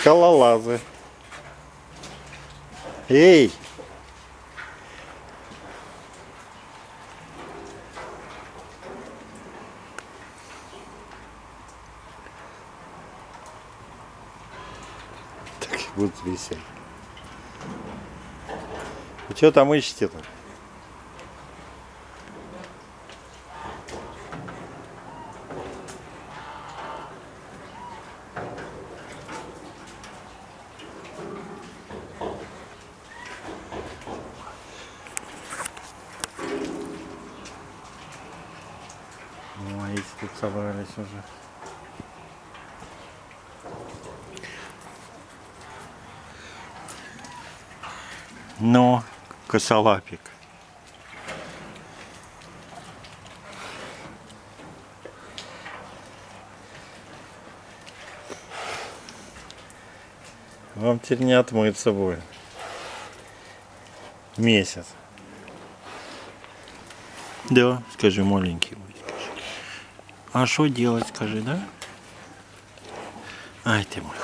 Скалолазы. Эй! Так и будут висеть. Вы что там ищете-то? Ну, а тут собрались уже. Ну, косолапик. Вам теперь не отмыться будет. Месяц. Да, скажи, маленький. А что делать, скажи, да? Ай ты мой